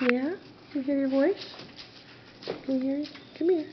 Yeah? Can you hear your voice? Can you hear it? Come here.